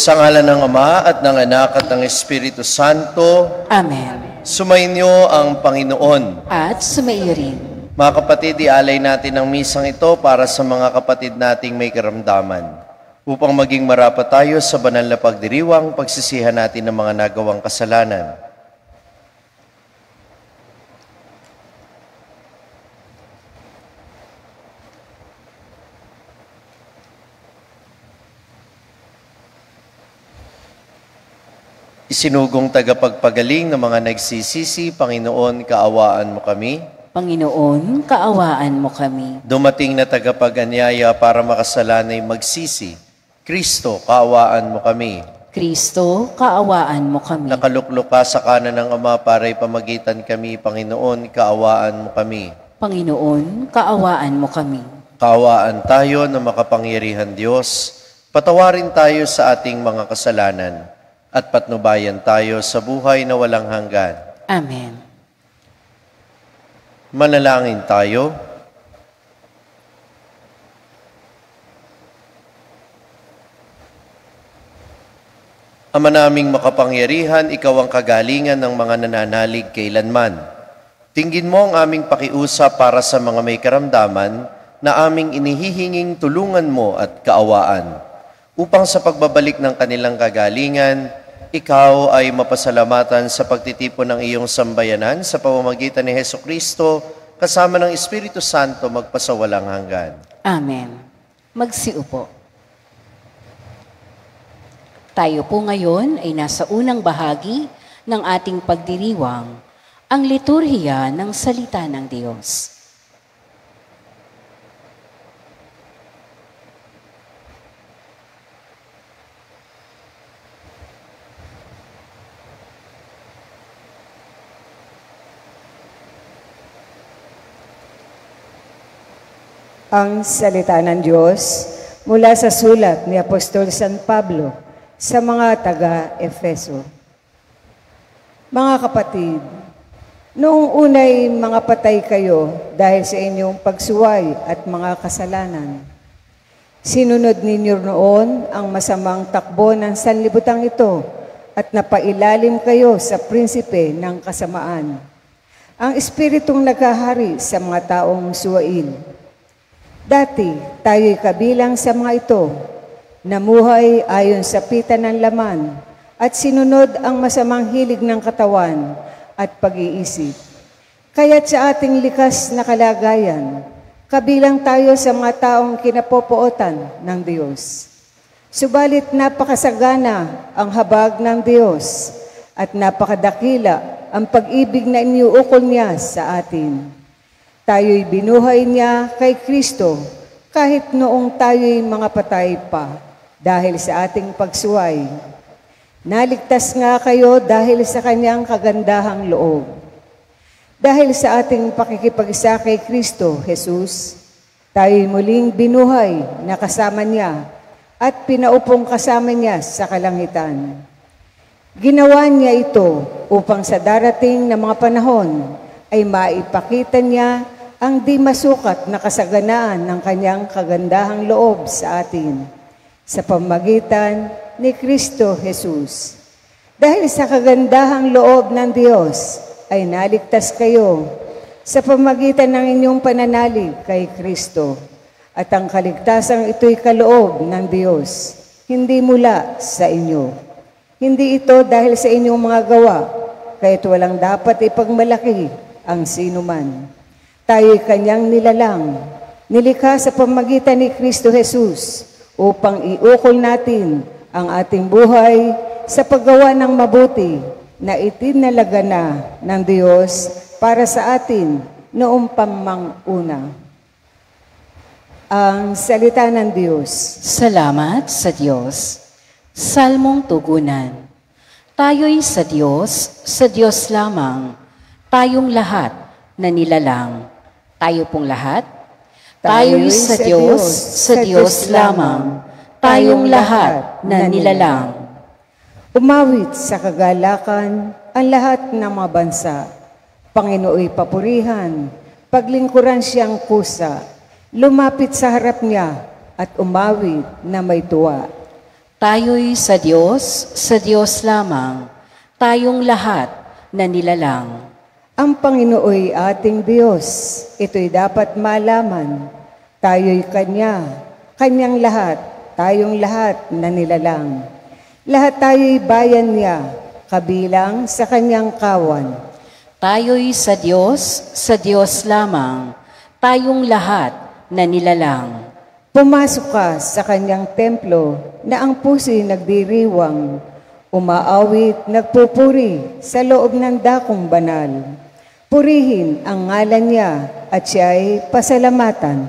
Sa ngalan ng Ama at ng Anak at ng Espiritu Santo, Amen. sumainyo ang Panginoon. At sumaiyo rin. Mga kapatid, ialay natin ang misang ito para sa mga kapatid nating may karamdaman. Upang maging marapat tayo sa banal na pagdiriwang, pagsisihan natin ng mga nagawang kasalanan. Isinugong tagapagpagaling ng mga nagsisisi, Panginoon, kaawaan mo kami. Panginoon, kaawaan mo kami. Dumating na tagapag-anyaya para makasalanay magsisi. Kristo, kaawaan mo kami. Kristo, kaawaan mo kami. Nakaluklok ka sa kanan ng Ama para ipamagitan kami, Panginoon, kaawaan mo kami. Panginoon, kaawaan mo kami. Kaawaan tayo ng makapangyarihan Diyos. Patawarin tayo sa ating mga kasalanan at patnubayan tayo sa buhay na walang hanggan. Amen. Manalangin tayo. Ama naming makapangyarihan, ikaw ang kagalingan ng mga nananalig kailanman. Tingin mo ang aming pakiusap para sa mga may karamdaman na aming inihihinging tulungan mo at kaawaan. Upang sa pagbabalik ng kanilang kagalingan, ikaw ay mapasalamatan sa pagtitipon ng iyong sambayanan sa pamamagitan ni Heso Kristo kasama ng Espiritu Santo magpasawalang hanggan. Amen. Magsiupo. Tayo po ngayon ay nasa unang bahagi ng ating pagdiriwang, ang liturhiya ng salita ng Diyos. Ang salita ng Diyos mula sa sulat ni Apostol San Pablo sa mga taga-Efeso. Mga kapatid, noong unay mga patay kayo dahil sa inyong pagsuway at mga kasalanan. Sinunod ninyo noon ang masamang takbo ng sanlibutang ito at napailalim kayo sa prinsipe ng kasamaan. Ang espiritong nagkahari sa mga taong suwain Dati, tayo'y kabilang sa mga ito, namuhay ayon sa pita ng laman, at sinunod ang masamang hilig ng katawan at pag-iisip. Kaya't sa ating likas na kalagayan, kabilang tayo sa mga taong kinapopootan ng Diyos. Subalit napakasagana ang habag ng Diyos at napakadakila ang pag-ibig na iniuukol niya sa atin Tayo'y binuhay niya kay Kristo kahit noong tayo'y mga patay pa dahil sa ating pagsuway. Naligtas nga kayo dahil sa kanyang kagandahang loob. Dahil sa ating pakikipag-isa kay Kristo, Jesus, tayo'y muling binuhay na kasama niya at pinaupong kasama niya sa kalangitan. Ginawa niya ito upang sa darating na mga panahon ay maipakita niya ang di masukat na kasaganaan ng kanyang kagandahang loob sa atin sa pamagitan ni Kristo Jesus. Dahil sa kagandahang loob ng Diyos ay naligtas kayo sa pamagitan ng inyong pananalig kay Kristo. At ang kaligtasang ito'y kaloob ng Diyos, hindi mula sa inyo. Hindi ito dahil sa inyong mga gawa, kahit walang dapat ipagmalaki ang sinuman. Tayo'y kanyang nilalang, nilikha sa pamagitan ni Kristo Jesus upang iukol natin ang ating buhay sa paggawa ng mabuti na itinalaga na ng Diyos para sa atin noong pamanguna. Ang salita ng Diyos. Salamat sa Diyos. Salmong tugunan. Tayo'y sa Diyos, sa Diyos lamang, tayong lahat na nilalang tayo pong lahat, tayo'y sa Diyos, sa Diyos lamang, tayong lahat na nilalang. Umawit sa kagalakan ang lahat ng mga bansa. Panginooy papurihan, paglingkuran siyang kusa, lumapit sa harap niya at umawit na may tuwa. Tayo'y sa Diyos, sa Diyos lamang, tayong lahat na nilalang. Ang Panginooy ating Diyos, ito'y dapat malaman. Tayo'y Kanya, Kanyang lahat, tayong lahat na nilalang. Lahat tayo'y bayan niya, kabilang sa Kanyang kawan. Tayo'y sa Diyos, sa Diyos lamang, tayong lahat na nilalang. Pumasok ka sa Kanyang templo na ang puso'y nagdiriwang, umaawit, nagpupuri sa loob ng dakong banal. Purihin ang ngalan niya at siya'y pasalamatan.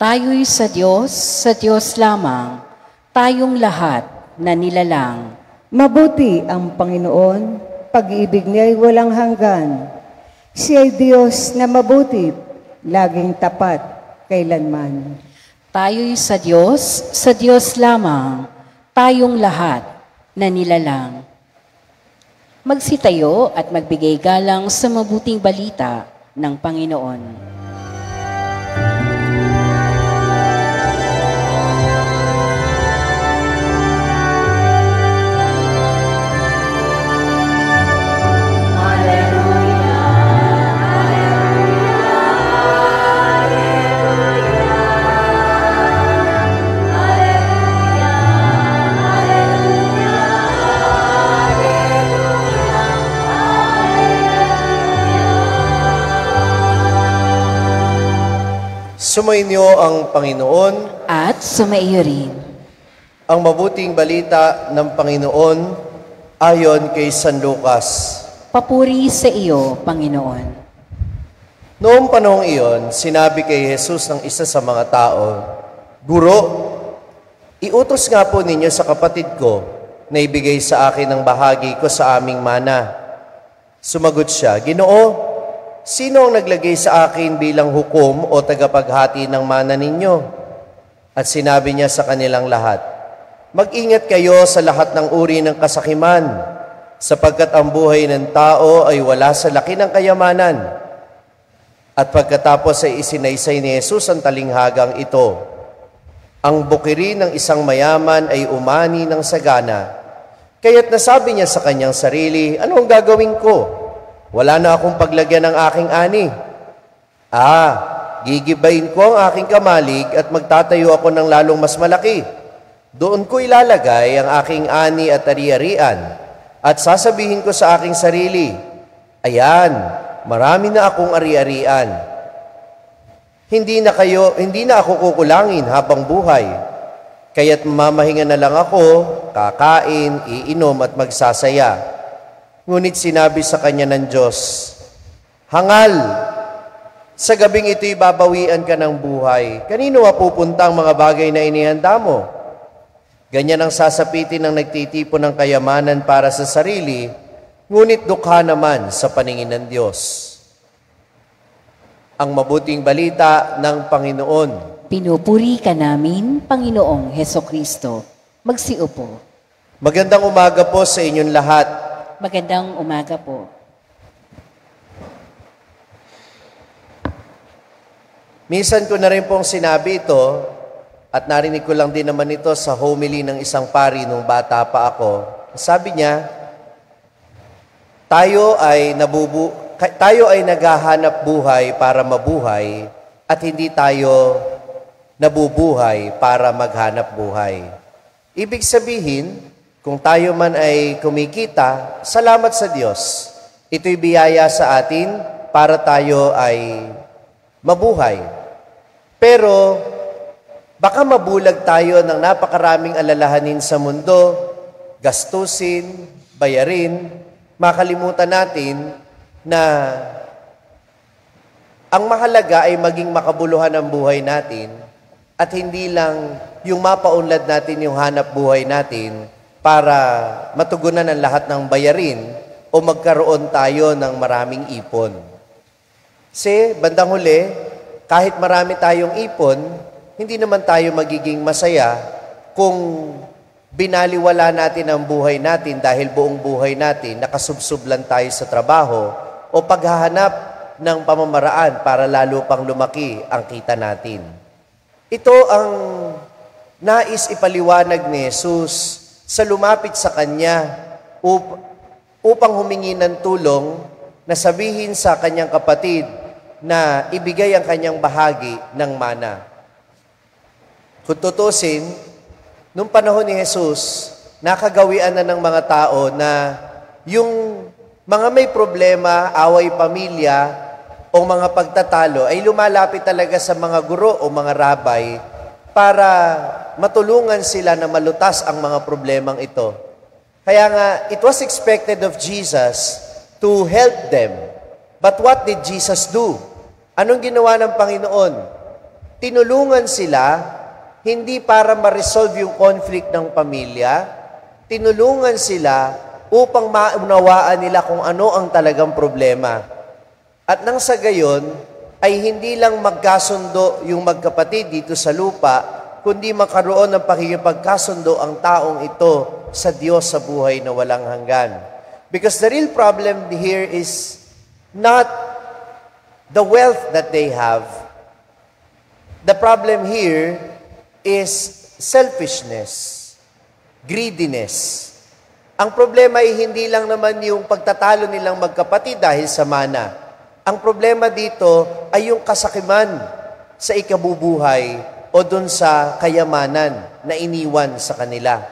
Tayo'y sa Diyos, sa Diyos lamang, tayong lahat na nilalang. Mabuti ang Panginoon, pag-ibig niya'y walang hanggan. Siya'y Diyos na mabuti, laging tapat, kailanman. Tayo'y sa Diyos, sa Diyos lamang, tayong lahat na nilalang. Magsitayo at magbigay galang sa mabuting balita ng Panginoon. Sumainyo ang Panginoon, At sumaiyo rin. ang mabuting balita ng Panginoon ayon kay San Lucas. Papuri sa iyo, Panginoon. Noong panahong iyon, sinabi kay Jesus ng isa sa mga tao, Guro, iutos nga po ninyo sa kapatid ko na ibigay sa akin ang bahagi ko sa aming mana. Sumagot siya, Ginoo, sino ang naglagay sa akin bilang hukom o tagapaghati ng mana ninyo? At sinabi niya sa kanilang lahat, Mag-ingat kayo sa lahat ng uri ng kasakiman, sapagkat ang buhay ng tao ay wala sa laki ng kayamanan. At pagkatapos ay isinaysay ni Jesus ang talinghagang ito. Ang bukiri ng isang mayaman ay umani ng sagana. Kaya't nasabi niya sa kanyang sarili, ano ang gagawin ko? Wala na akong paglagyan ng aking ani. Ah, gigibayin ko ang aking kamalig at magtatayo ako ng lalong mas malaki. Doon ko ilalagay ang aking ani at ari-arian at sasabihin ko sa aking sarili, Ayan, marami na akong ari-arian. Hindi na kayo, hindi na ako kukulangin habang buhay. Kaya't mamahinga na lang ako, kakain, iinom at magsasaya. Ngunit sinabi sa kanya ng Diyos, Hangal, sa gabing ito'y babawian ka ng buhay. Kanino mapupunta ang mga bagay na inihanda mo? Ganyan ang sasapitin ng nagtitipon ng kayamanan para sa sarili, ngunit dukha naman sa paningin ng Diyos. Ang mabuting balita ng Panginoon. Pinupuri ka namin, Panginoong Heso Kristo. Magsiupo. Magandang umaga po sa inyong lahat. Magandang umaga po. Minsan ko na rin pong sinabi ito at narinig ko lang din naman ito sa homily ng isang pari nung bata pa ako. Sabi niya, tayo ay nabubu tayo ay naghahanap buhay para mabuhay at hindi tayo nabubuhay para maghanap buhay. Ibig sabihin, kung tayo man ay kumikita, salamat sa Diyos. Ito'y biyaya sa atin para tayo ay mabuhay. Pero baka mabulag tayo ng napakaraming alalahanin sa mundo, gastusin, bayarin, makalimutan natin na ang mahalaga ay maging makabuluhan ang buhay natin at hindi lang yung mapaunlad natin yung hanap buhay natin para matugunan ang lahat ng bayarin o magkaroon tayo ng maraming ipon. Kasi bandang huli, kahit marami tayong ipon, hindi naman tayo magiging masaya kung binaliwala natin ang buhay natin dahil buong buhay natin nakasubsob lang tayo sa trabaho o paghahanap ng pamamaraan para lalo pang lumaki ang kita natin. Ito ang nais ipaliwanag ni Jesus sa lumapit sa kanya up- upang humingi ng tulong na sabihin sa kanyang kapatid na ibigay ang kanyang bahagi ng mana. Kung tutusin, nung panahon ni Jesus, nakagawian na ng mga tao na yung mga may problema, away pamilya, o mga pagtatalo ay lumalapit talaga sa mga guro o mga rabay para matulungan sila na malutas ang mga problemang ito. Kaya nga, it was expected of Jesus to help them. But what did Jesus do? Anong ginawa ng Panginoon? Tinulungan sila hindi para ma-resolve yung conflict ng pamilya, tinulungan sila upang maunawaan nila kung ano ang talagang problema. At nang sa gayon, ay hindi lang magkasundo yung magkapatid dito sa lupa, kundi makaroon ng pakikipagkasundo ang taong ito sa Diyos sa buhay na walang hanggan. Because the real problem here is not the wealth that they have. The problem here is selfishness, greediness. Ang problema ay hindi lang naman yung pagtatalo nilang magkapatid dahil sa mana. Ang problema dito ay yung kasakiman sa ikabubuhay o dun sa kayamanan na iniwan sa kanila.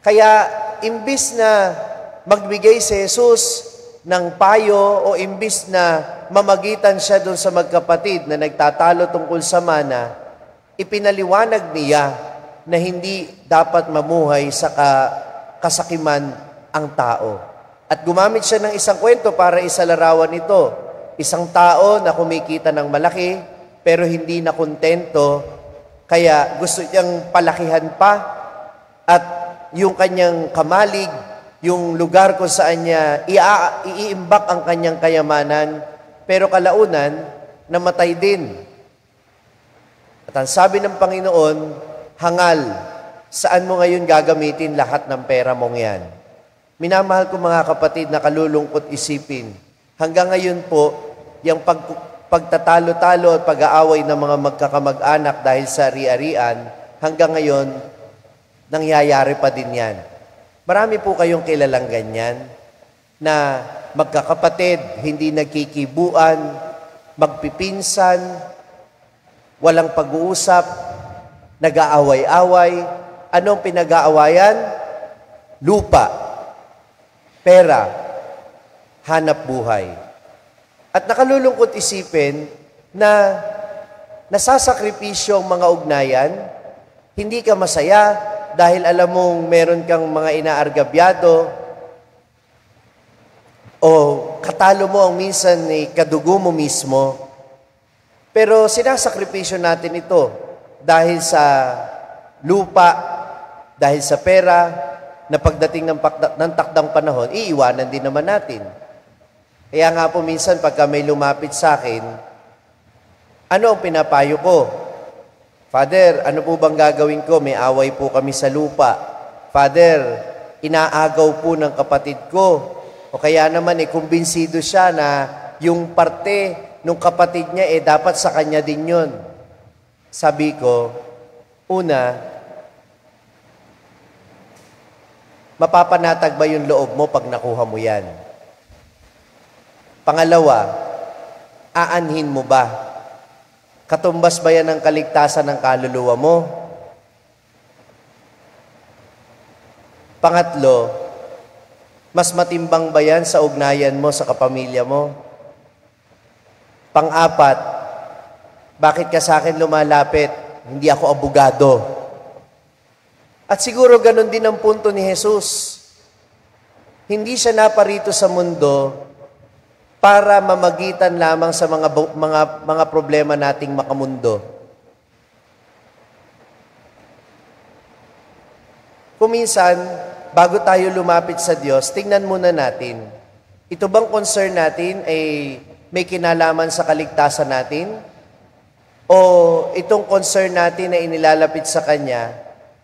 Kaya imbis na magbigay si Jesus ng payo o imbis na mamagitan siya doon sa magkapatid na nagtatalo tungkol sa mana, ipinaliwanag niya na hindi dapat mamuhay sa ka- kasakiman ang tao. At gumamit siya ng isang kwento para isalarawan ito. Isang tao na kumikita ng malaki, pero hindi na kontento, kaya gusto niyang palakihan pa at yung kanyang kamalig, yung lugar kung saan niya iiimbak ang kanyang kayamanan, pero kalaunan, namatay din. At ang sabi ng Panginoon, hangal, saan mo ngayon gagamitin lahat ng pera mong yan? Minamahal ko mga kapatid na kalulungkot isipin. Hanggang ngayon po, yung pag, pagtatalo-talo at pag-aaway ng mga magkakamag-anak dahil sa ari-arian, hanggang ngayon, nangyayari pa din yan. Marami po kayong kilalang ganyan na magkakapatid, hindi nagkikibuan, magpipinsan, walang pag-uusap, nag-aaway-away. Anong pinag-aawayan? Lupa, pera, hanap buhay. At nakalulungkot isipin na nasasakripisyo ang mga ugnayan, hindi ka masaya dahil alam mong meron kang mga inaargabyado o katalo mo ang minsan ni kadugo mo mismo. Pero sinasakripisyo natin ito dahil sa lupa, dahil sa pera, na pagdating ng, pakda, ng takdang panahon, iiwanan din naman natin. Kaya nga po minsan pagka may lumapit sa akin, ano ang pinapayo ko? Father, ano po bang gagawin ko? May away po kami sa lupa. Father, inaagaw po ng kapatid ko. O kaya naman eh, kumbinsido siya na yung parte ng kapatid niya eh dapat sa kanya din yun. Sabi ko, una, mapapanatag ba yung loob mo pag nakuha mo yan? Pangalawa, aanhin mo ba? Katumbas ba yan ng kaligtasan ng kaluluwa mo? Pangatlo, mas matimbang ba yan sa ugnayan mo sa kapamilya mo? Pang-apat, bakit ka sa akin lumalapit? Hindi ako abogado. At siguro ganun din ang punto ni Jesus. Hindi siya naparito sa mundo para mamagitan lamang sa mga mga mga problema nating makamundo. Kuminsan, bago tayo lumapit sa Diyos, tingnan muna natin. Ito bang concern natin ay may kinalaman sa kaligtasan natin? O itong concern natin na inilalapit sa Kanya,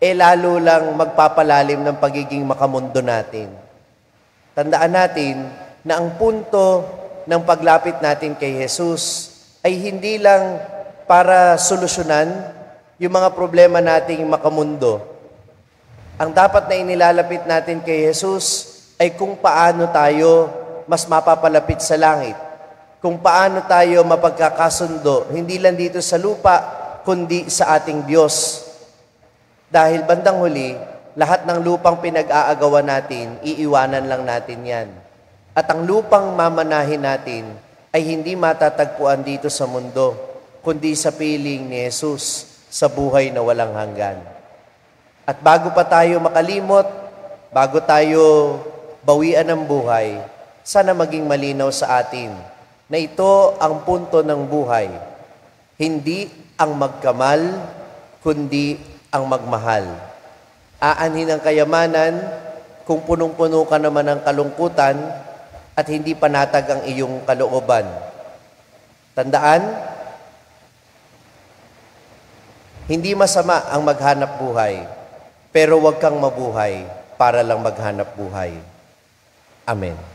eh lalo lang magpapalalim ng pagiging makamundo natin. Tandaan natin na ang punto ng paglapit natin kay Jesus ay hindi lang para solusyonan yung mga problema nating makamundo. Ang dapat na inilalapit natin kay Jesus ay kung paano tayo mas mapapalapit sa langit. Kung paano tayo mapagkakasundo, hindi lang dito sa lupa, kundi sa ating Diyos. Dahil bandang huli, lahat ng lupang pinag-aagawa natin, iiwanan lang natin yan. At ang lupang mamanahin natin ay hindi matatagpuan dito sa mundo, kundi sa piling ni Jesus sa buhay na walang hanggan. At bago pa tayo makalimot, bago tayo bawian ng buhay, sana maging malinaw sa atin na ito ang punto ng buhay. Hindi ang magkamal, kundi ang magmahal. Aanhin ang kayamanan kung punong-puno ka naman ng kalungkutan at hindi panatag ang iyong kalooban. Tandaan, hindi masama ang maghanap buhay, pero huwag kang mabuhay para lang maghanap buhay. Amen.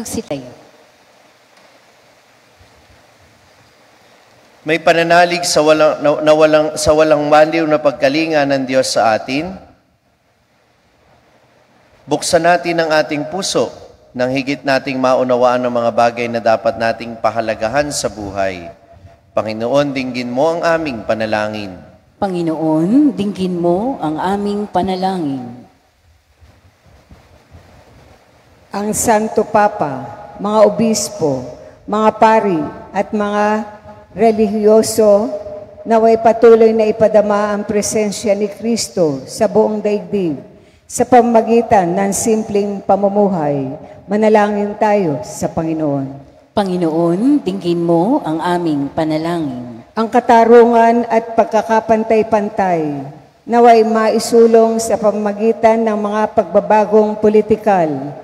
Magsitayo. May pananalig sa walang, na, na walang, sa walang maliw na pagkalinga ng Diyos sa atin. Buksan natin ang ating puso nang higit nating maunawaan ang mga bagay na dapat nating pahalagahan sa buhay. Panginoon, dinggin mo ang aming panalangin. Panginoon, dinggin mo ang aming panalangin. Ang Santo Papa, mga obispo, mga pari at mga relihiyoso naway patuloy na ipadama ang presensya ni Kristo sa buong daigdig sa pamagitan ng simpleng pamumuhay. Manalangin tayo sa Panginoon. Panginoon, dinggin mo ang aming panalangin. Ang katarungan at pagkakapantay-pantay naway maisulong sa pamagitan ng mga pagbabagong politikal,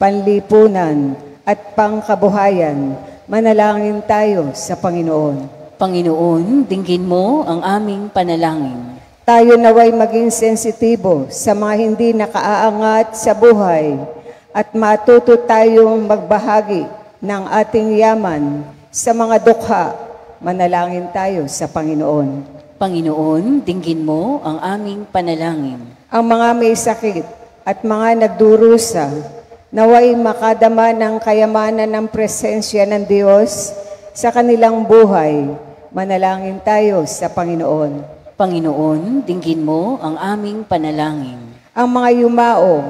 panlipunan at pangkabuhayan. Manalangin tayo sa Panginoon. Panginoon, dinggin mo ang aming panalangin. Tayo naway maging sensitibo sa mga hindi nakaaangat sa buhay at matuto tayong magbahagi ng ating yaman sa mga dukha. Manalangin tayo sa Panginoon. Panginoon, dinggin mo ang aming panalangin. Ang mga may sakit at mga nagdurusa, naway makadama ng kayamanan ng presensya ng Diyos sa kanilang buhay. Manalangin tayo sa Panginoon. Panginoon, dinggin mo ang aming panalangin. Ang mga yumao,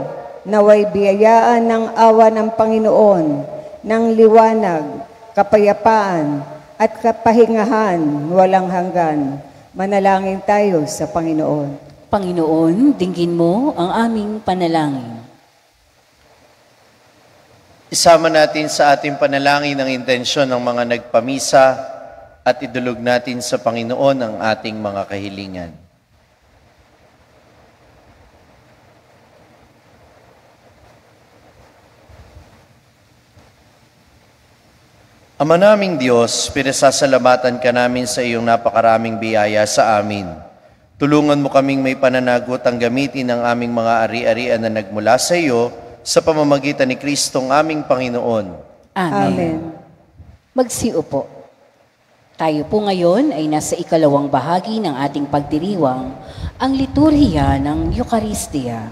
naway biyayaan ng awa ng Panginoon, ng liwanag, kapayapaan, at kapahingahan walang hanggan. Manalangin tayo sa Panginoon. Panginoon, dinggin mo ang aming panalangin. Isama natin sa ating panalangin ang intensyon ng mga nagpamisa at idulog natin sa Panginoon ang ating mga kahilingan. Ama naming Diyos, pinasasalamatan ka namin sa iyong napakaraming biyaya sa amin. Tulungan mo kaming may pananagot ang gamitin ng aming mga ari-arian na nagmula sa iyo sa pamamagitan ni Kristong aming Panginoon. Amen. Amen. Magsiupo. Tayo po ngayon ay nasa ikalawang bahagi ng ating pagdiriwang, ang liturhiya ng Eucharistia.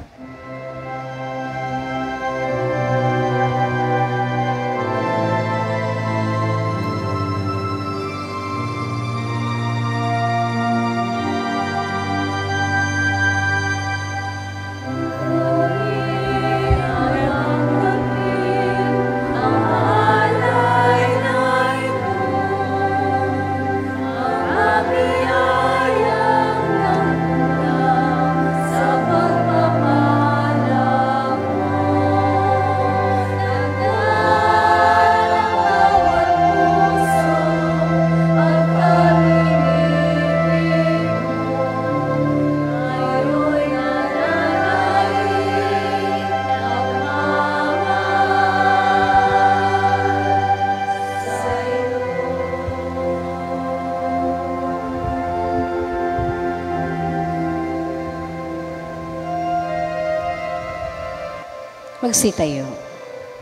Magsitayo.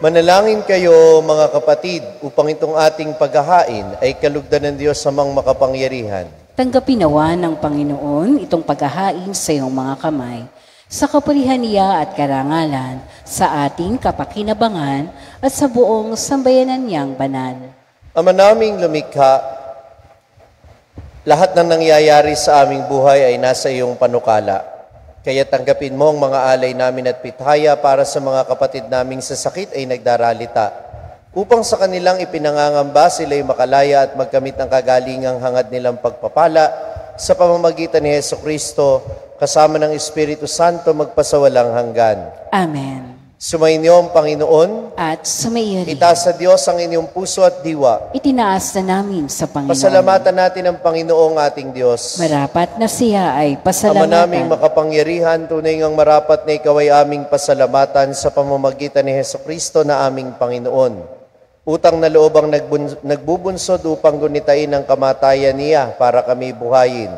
Manalangin kayo mga kapatid upang itong ating paghahain ay kalugdan ng Diyos sa mga makapangyarihan. Tanggapin nawa ng Panginoon itong paghahain sa iyong mga kamay sa kapurihan niya at karangalan, sa ating kapakinabangan at sa buong sambayanan niyang banal. Ama naming lumikha, lahat ng nangyayari sa aming buhay ay nasa iyong panukala. Kaya tanggapin mo ang mga alay namin at pitaya para sa mga kapatid naming sa sakit ay nagdaralita. Upang sa kanilang ipinangangamba sila'y makalaya at magkamit ng kagalingang hangad nilang pagpapala sa pamamagitan ni Heso Kristo kasama ng Espiritu Santo magpasawalang hanggan. Amen. Sumainyo ang Panginoon, At sumayo rin. itaas sa Diyos ang inyong puso at diwa. Itinaas na namin sa Panginoon. Pasalamatan natin ang Panginoong ating Diyos. Marapat na siya ay Ama pasalamatan. naming makapangyarihan, tunay ngang marapat na ikaw ay aming pasalamatan sa pamamagitan ni Heso Kristo na aming Panginoon. Utang na loob ang nagbubunsod upang gunitain ang kamatayan niya para kami buhayin.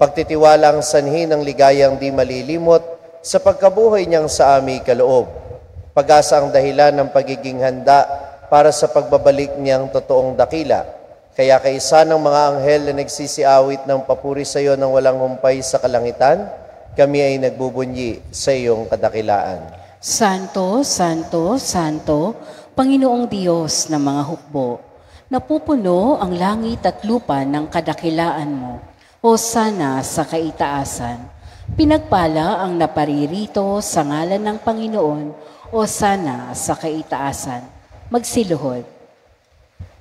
Pagtitiwala ang sanhi ng ligayang di malilimot sa pagkabuhay niyang sa aming kaloob. Pag-asa ang dahilan ng pagiging handa para sa pagbabalik niyang totoong dakila. Kaya kaisa ng mga anghel na nagsisiawit ng papuri sa iyo ng walang humpay sa kalangitan, kami ay nagbubunyi sa iyong kadakilaan. Santo, Santo, Santo, Panginoong Diyos ng mga hukbo, napupuno ang langit at lupa ng kadakilaan mo. O sana sa kaitaasan. Pinagpala ang naparirito sa ngalan ng Panginoon o sana sa kaitaasan. Magsiluhod.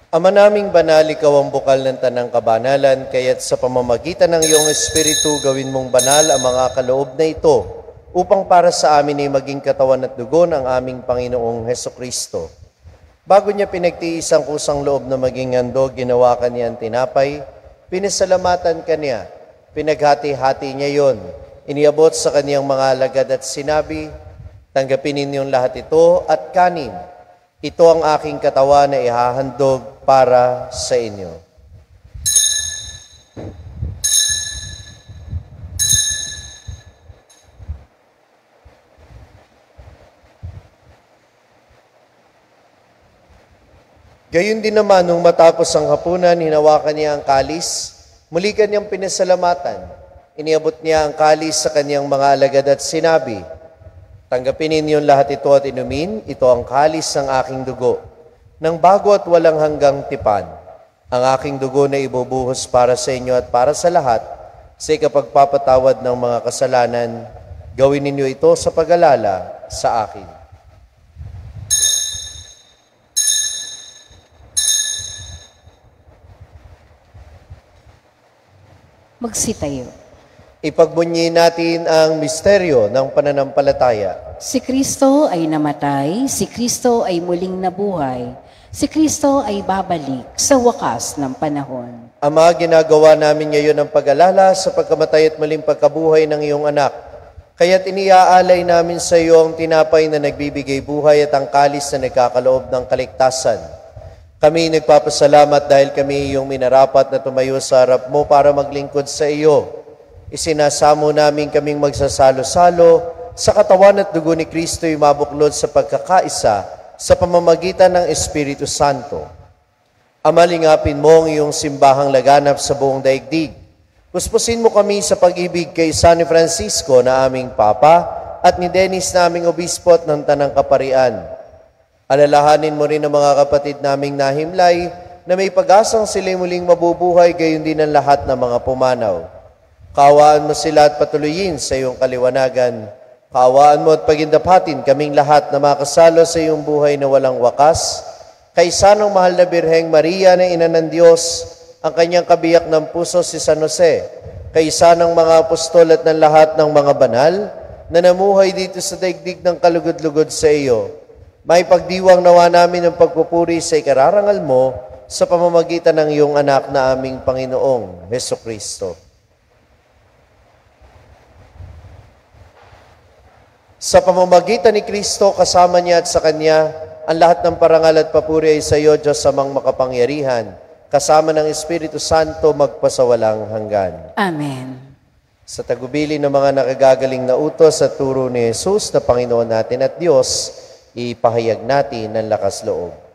Ama naming banal, ikaw ang bukal ng tanang kabanalan, kaya't sa pamamagitan ng iyong Espiritu, gawin mong banal ang mga kaloob na ito, upang para sa amin ay maging katawan at dugo ng aming Panginoong Heso Kristo. Bago niya pinagtiis ang kusang loob na maging handog, ginawa ka niya ang tinapay, pinasalamatan ka niya, pinaghati-hati niya yon, iniabot sa kaniyang mga alagad at sinabi, Tanggapin ninyong lahat ito at kanin. Ito ang aking katawan na ihahandog para sa inyo. Gayun din naman, nung matapos ang hapunan, hinawakan niya ang kalis, muli kanyang pinasalamatan. Iniabot niya ang kalis sa kanyang mga alagad at sinabi, Tanggapin ninyong lahat ito at inumin, ito ang kalis ng aking dugo, ng bago at walang hanggang tipan. Ang aking dugo na ibubuhos para sa inyo at para sa lahat, sa ikapagpapatawad ng mga kasalanan, gawin ninyo ito sa pag-alala sa akin. Magsitayo. Ipagbunyi natin ang misteryo ng pananampalataya. Si Kristo ay namatay, si Kristo ay muling nabuhay, si Kristo ay babalik sa wakas ng panahon. Ama, ginagawa namin ngayon ang pag-alala sa pagkamatay at maling pagkabuhay ng iyong anak. Kaya't iniaalay namin sa iyo ang tinapay na nagbibigay buhay at ang kalis na nagkakaloob ng kaligtasan. Kami nagpapasalamat dahil kami iyong minarapat na tumayo sa harap mo para maglingkod sa iyo. Isinasamo namin kaming magsasalo-salo sa katawan at dugo ni Kristo ay mabuklod sa pagkakaisa sa pamamagitan ng Espiritu Santo. Amalingapin mo ang iyong simbahang laganap sa buong daigdig. Puspusin mo kami sa pag-ibig kay San Francisco na aming Papa at ni Dennis na aming Obispo at ng Tanang Kaparian. Alalahanin mo rin ang mga kapatid naming nahimlay na may pag-asang sila'y muling mabubuhay gayon din ang lahat ng mga pumanaw. Kawaan mo sila at patuloyin sa iyong kaliwanagan. Kawaan mo at pagindapatin kaming lahat na makasalo sa iyong buhay na walang wakas. Kaysa ng mahal na Birheng Maria na ina ng Diyos, ang kanyang kabiyak ng puso si San Jose, kaysa ng mga apostol at ng lahat ng mga banal na namuhay dito sa daigdig ng kalugod-lugod sa iyo. May pagdiwang nawa namin ang pagpupuri sa ikararangal mo sa pamamagitan ng iyong anak na aming Panginoong Heso Kristo. Sa pamamagitan ni Kristo, kasama niya at sa Kanya, ang lahat ng parangal at papuri ay sa iyo, Diyos samang makapangyarihan, kasama ng Espiritu Santo magpasawalang hanggan. Amen. Sa tagubili ng mga nakagagaling na utos at turo ni Jesus na Panginoon natin at Diyos, ipahayag natin ng lakas loob.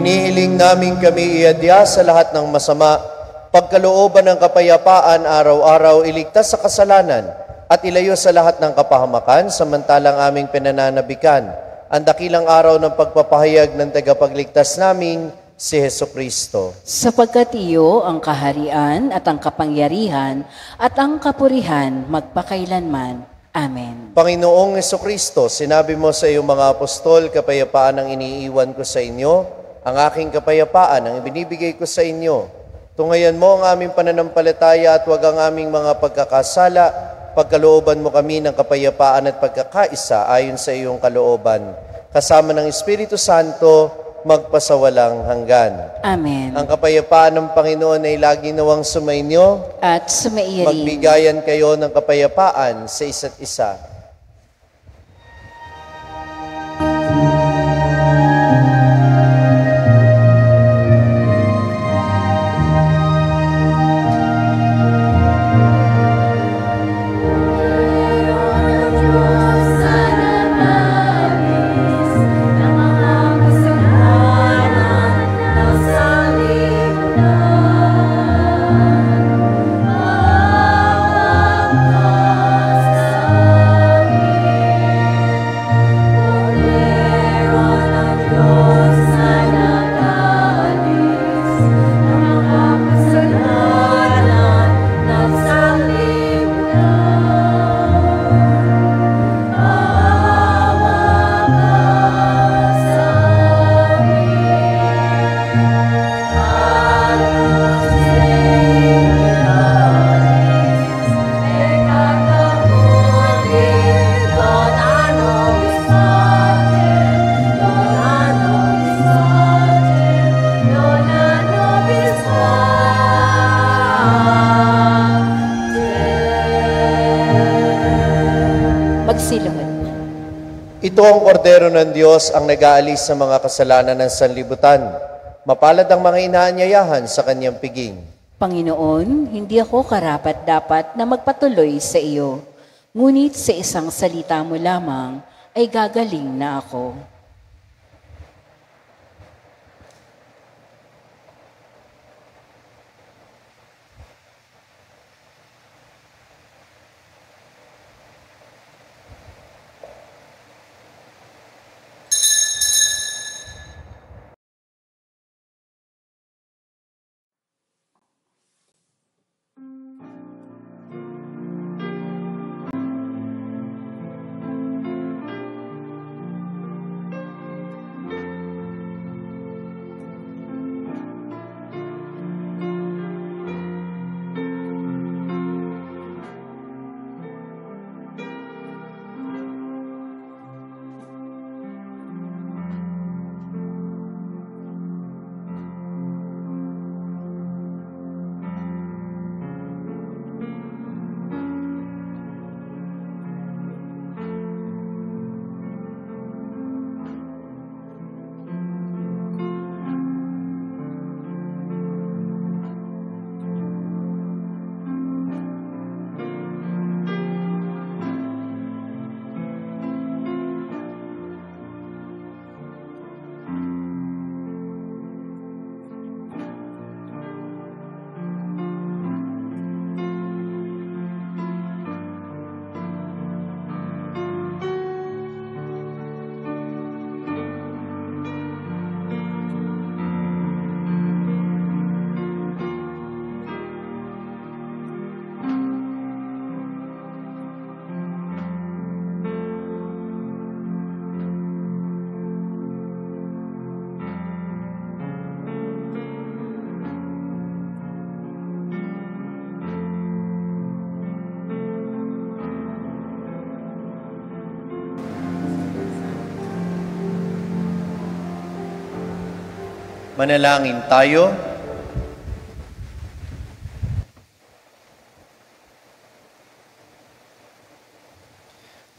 Hinihiling namin kami iadya sa lahat ng masama, pagkalooban ng kapayapaan araw-araw iligtas sa kasalanan at ilayo sa lahat ng kapahamakan samantalang aming pinananabikan ang dakilang araw ng pagpapahayag ng tagapagligtas naming si Heso Kristo. Sapagkat iyo ang kaharian at ang kapangyarihan at ang kapurihan magpakailanman. Amen. Panginoong Heso Kristo, sinabi mo sa iyong mga apostol, kapayapaan ang iniiwan ko sa inyo, ang aking kapayapaan ang ibinibigay ko sa inyo. Tungayan mo ang aming pananampalataya at wag ang aming mga pagkakasala, pagkalooban mo kami ng kapayapaan at pagkakaisa ayon sa iyong kalooban. Kasama ng Espiritu Santo, magpasawalang hanggan. Amen. Ang kapayapaan ng Panginoon ay lagi nawang sumainyo, At sumairin. magbigayan kayo ng kapayapaan sa isa't isa. Ng Diyos ang nag-aalis sa mga kasalanan ng sanlibutan. Mapalad ang mga inaanyayahan sa kanyang piging. Panginoon, hindi ako karapat dapat na magpatuloy sa iyo. Ngunit sa isang salita mo lamang ay gagaling na ako. Manalangin tayo.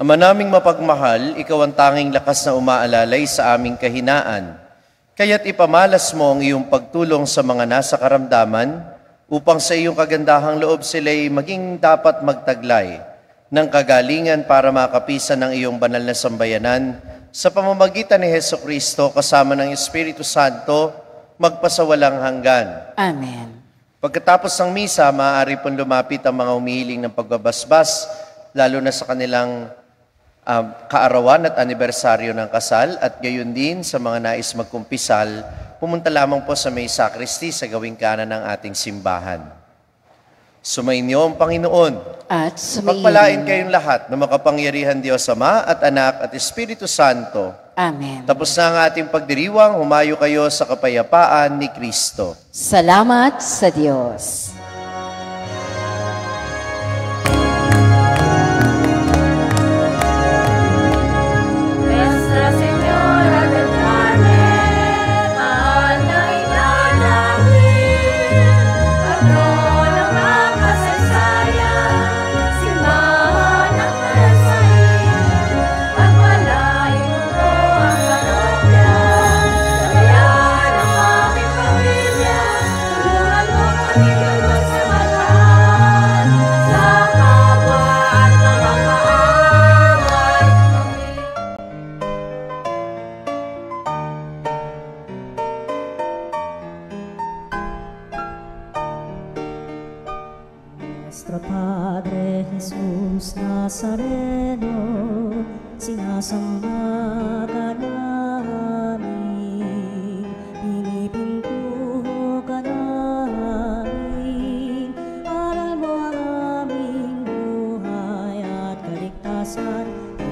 Ama naming mapagmahal, ikaw ang tanging lakas na umaalalay sa aming kahinaan. Kaya't ipamalas mo ang iyong pagtulong sa mga nasa karamdaman upang sa iyong kagandahang loob sila'y maging dapat magtaglay ng kagalingan para makapisan ng iyong banal na sambayanan sa pamamagitan ni Heso Kristo kasama ng Espiritu Santo magpasawalang hanggan. Amen. Pagkatapos ng misa, maaari pong lumapit ang mga umihiling ng pagbabasbas, lalo na sa kanilang um, kaarawan at anibersaryo ng kasal, at gayon din sa mga nais magkumpisal, pumunta lamang po sa may sakristi sa gawing kanan ng ating simbahan. Sumainyo ang Panginoon. At sumayin. Pagpalain kayong lahat na makapangyarihan Diyos Ama at Anak at Espiritu Santo. Amen. Tapos na ang ating pagdiriwang, humayo kayo sa kapayapaan ni Kristo. Salamat sa Diyos.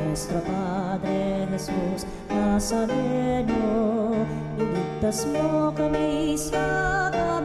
Nuestro Padre Jesús Nazareno, iligtas mo kami sa